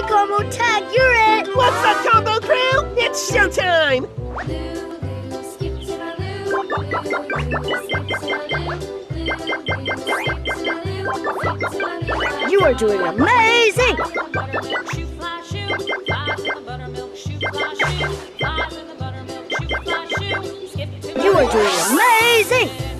Okay, Combo Tag, you're it! What's up, Combo Crew? It's showtime! You are doing amazing! You are doing amazing!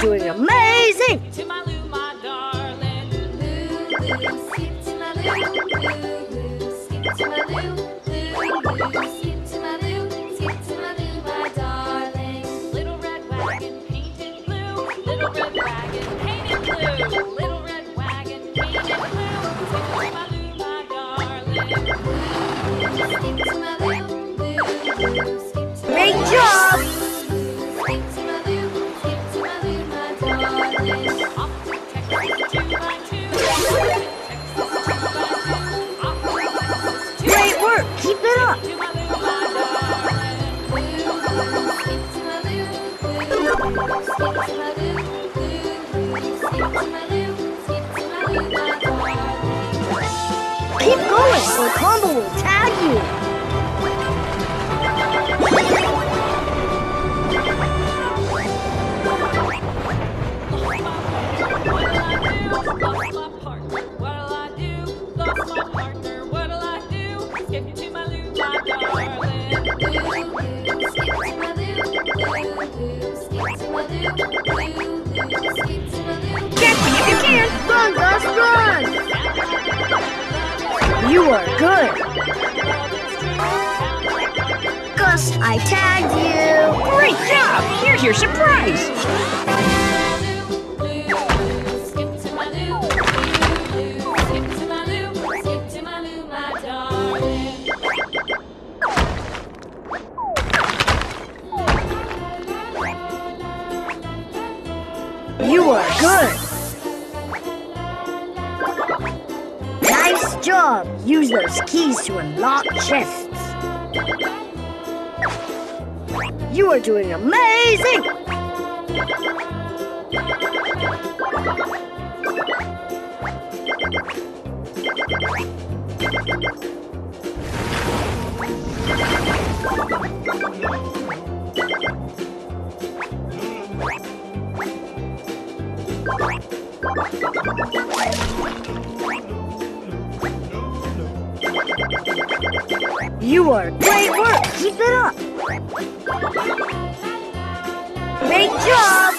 Doing amazing! Or Combo will tag you! Get me if you can! Run, Gus, run! You are good! Gus, I tagged you! Great job! Here's your surprise! You are my job! Use those keys to unlock chests. You are doing amazing! You are great work! Keep it up! Great job!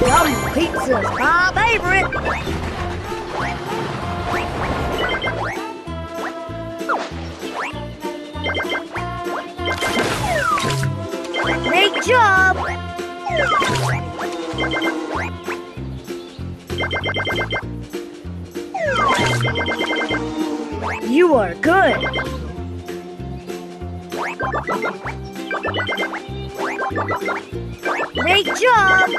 Yum pizza's my favorite! Great job! You are good! Great job!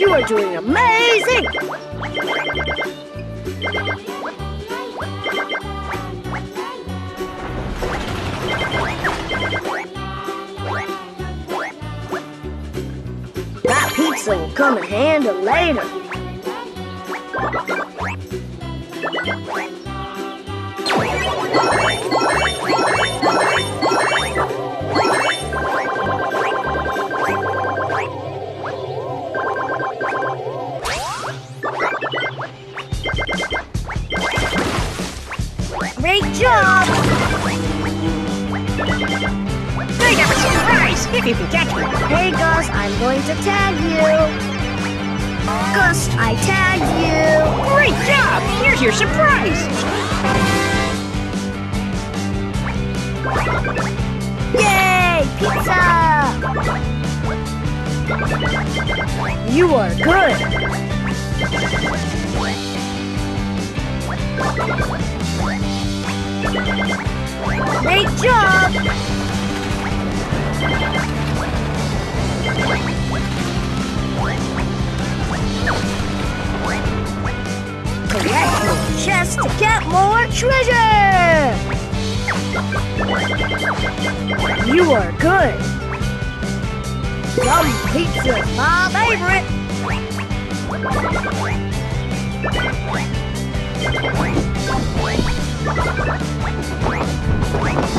You are doing amazing! That pizza will come in handy later. Hey, Gus, I'm going to tag you. Gus, I tagged you. Great job! Here's your surprise. Yay! Pizza! You are good. Great job! Treasure! You are good. Yum pizza is my favorite.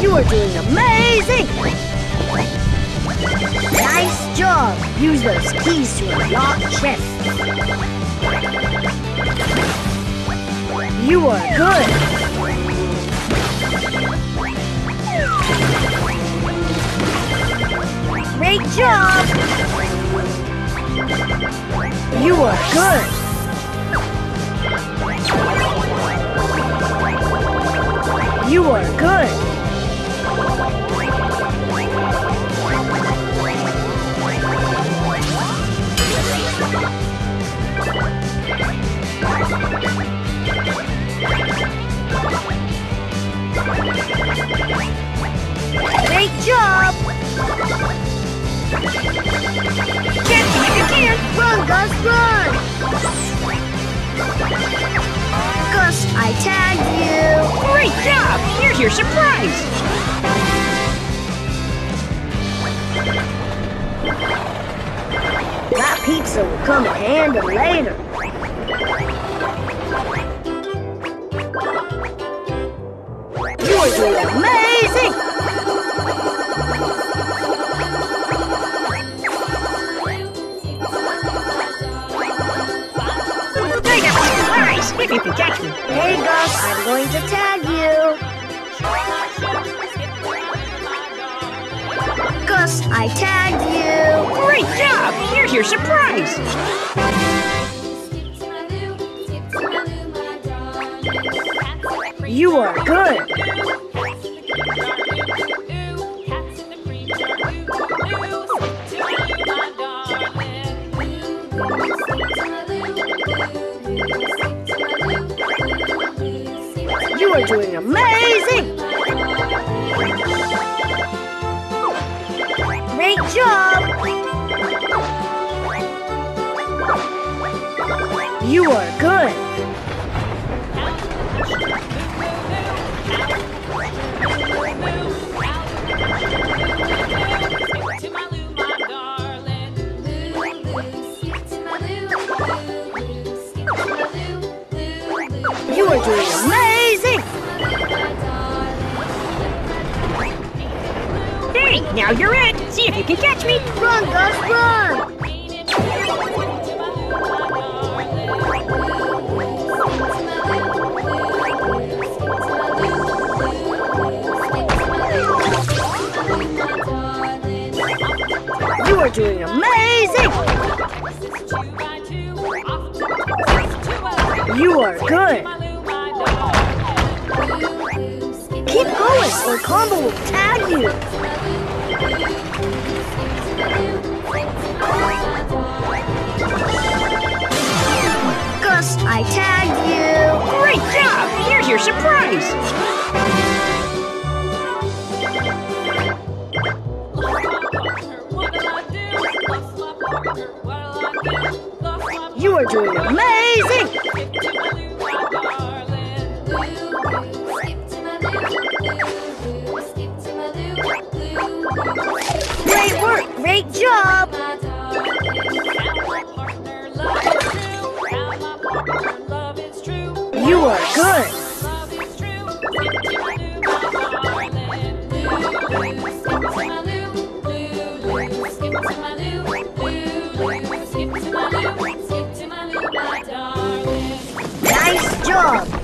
You are doing amazing. Nice job. Use those keys to unlock chests. You are good. Job! You are good. You are good. Me if you can. Run, Gus, run! Gus, I tagged you. Great job! Here's your surprise. That pizza will come in handy later. You are doing amazing! If you can catch me. Hey Gus, I'm going to tag you. Gus, I tagged you. Great job! Here's your surprise. You are good. You are doing amazing! Great job! You are good. You are doing amazing! Now you're it. See if you can catch me. Run, Gus, run! You are doing amazing! You are good. Keep going or Combo will tag you. I tagged you. Great job! Here's your surprise.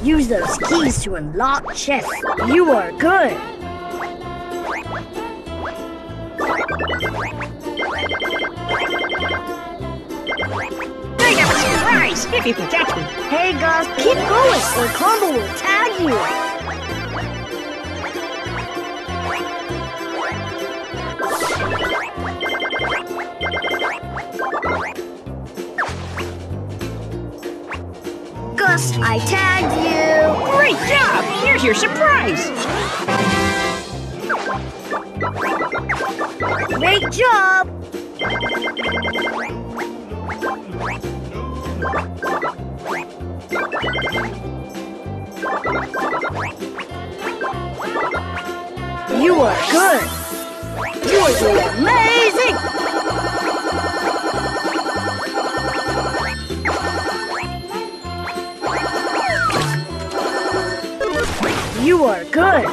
Use those keys to unlock chests. You are good. If you me. Hey, guys, keep going or Combo will tag you. I tagged you. Great job! Here's your surprise. Great job. You are good. You are doing amazing. You are good.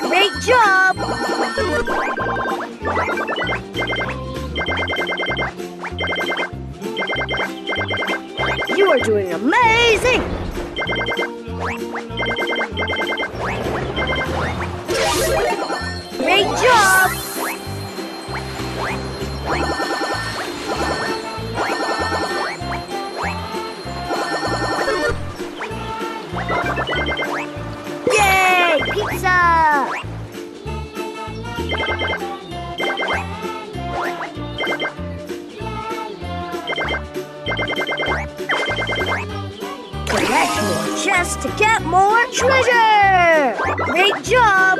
Great job! You are doing amazing! Great job! Collect more chests to get more treasure! Great job!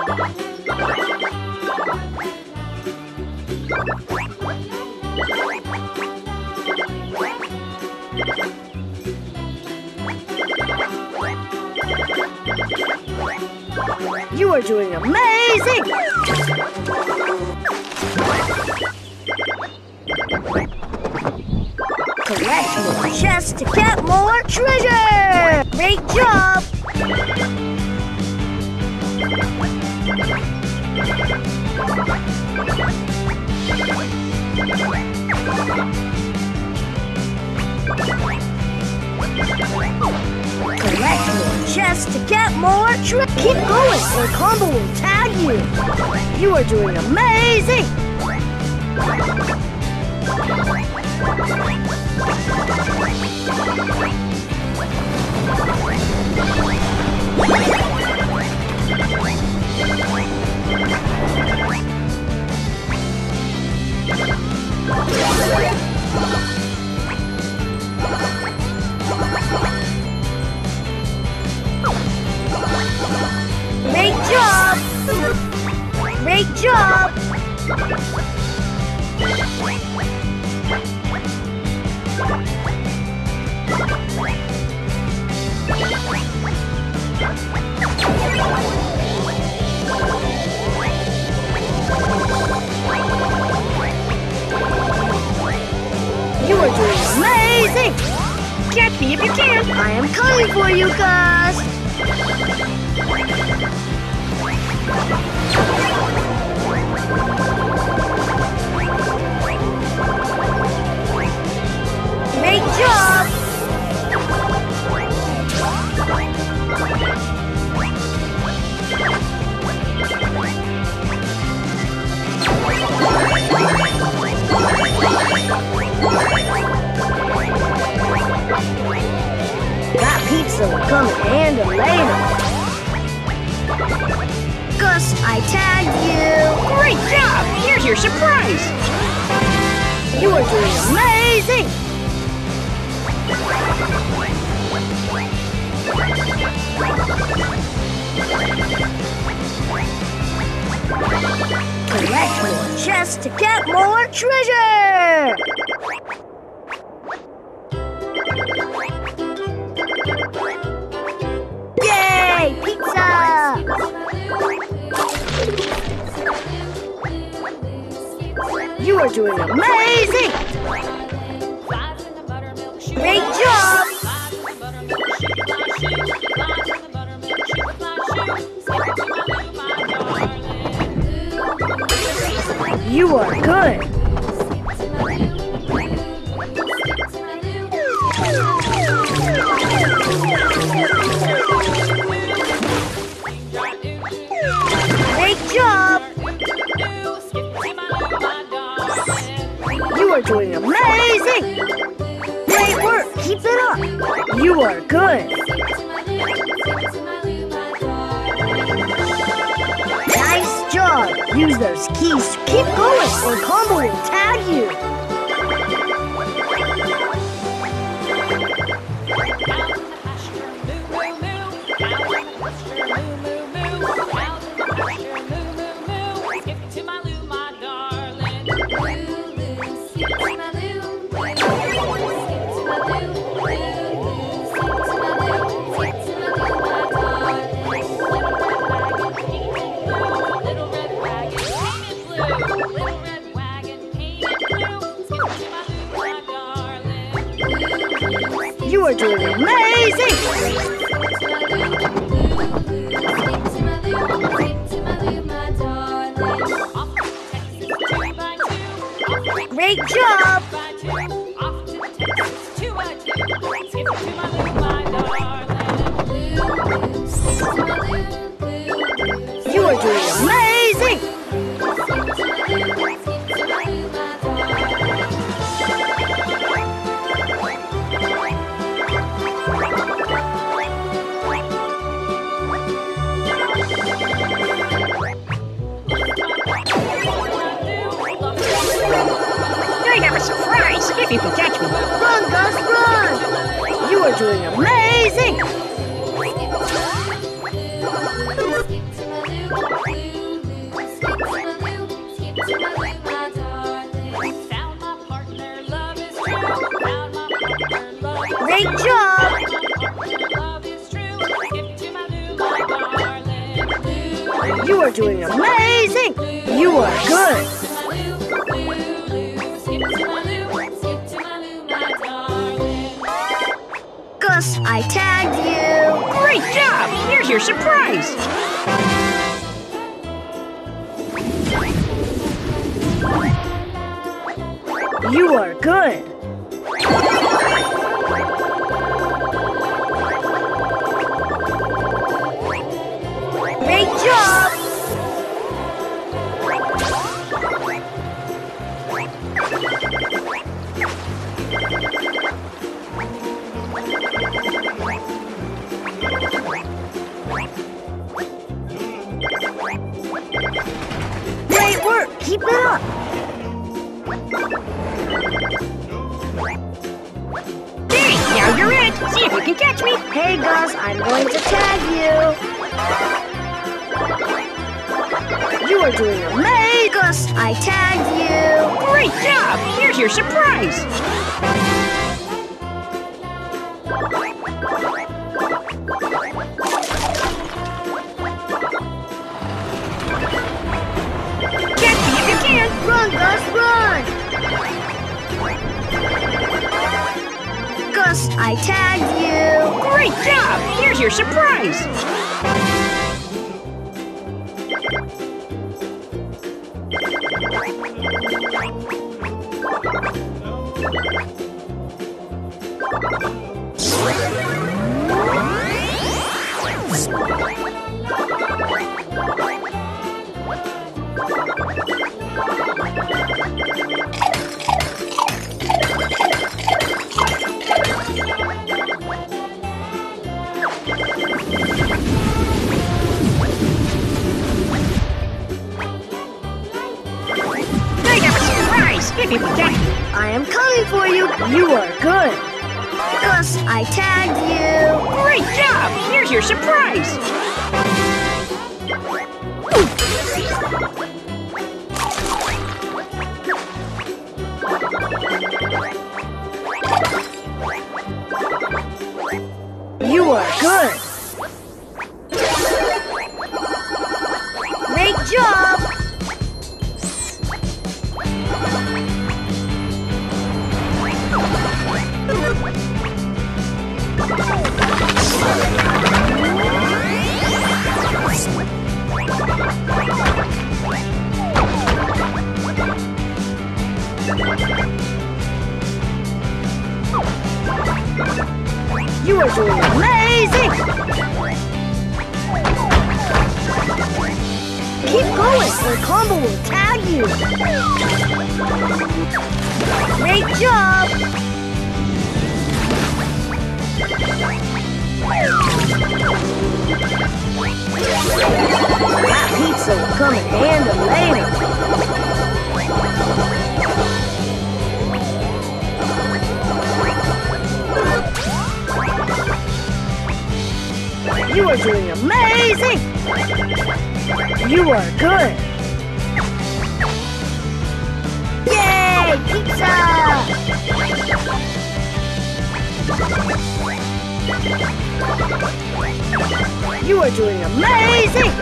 You are doing amazing! Collect more chests to get more treasure! Great job! Collect more chests to get more treasure! Keep going or Combo will tag you! You are doing amazing! Great job! Great job! You are doing amazing! Catch me if you can. I am coming for you, Gus! Pizza will come in handy later. Gus, I tagged you. Great job! Here's your surprise. You are doing amazing! Collect more chests to get more treasure! Skip are doing amazing! Great job! You are good! Use those can catch me. Run, Gus, run! You are doing amazing! Great job! You are doing amazing! You are good! I tagged you! Great job! Here's your surprise. You are good! Gus, run. Gus, I tagged you. Great job! Here's your surprise. I I am coming for you. You are good. Gus, I tagged you. Great job! Here's your surprise. You are good. You are doing amazing! You are good! Yay! Pizza! You are doing amazing!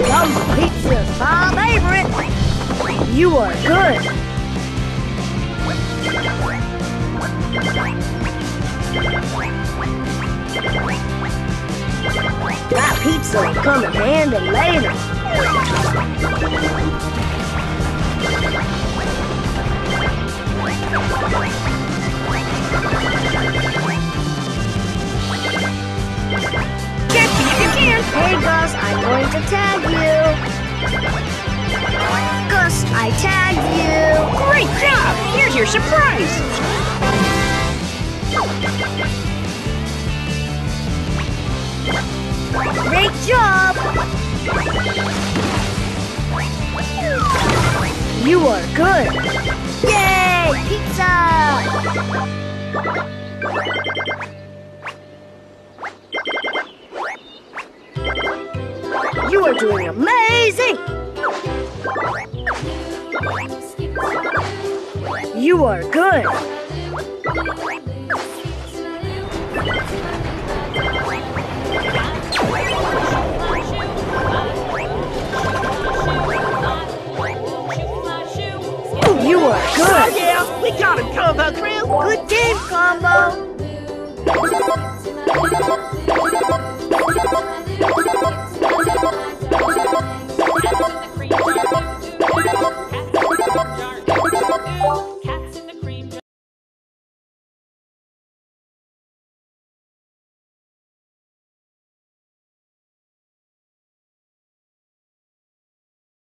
Yum pizza's my favorite! You are good! That pizza will come in handy later. Catch me if you can. Hey Gus, I'm going to tag you. Gus, I tagged you. Great job. Here's your surprise. Great job. You are good. Yay! Pizza! You are doing amazing! You are good. You are Oh yeah, we got him, Combo Crew. Good game, Combo.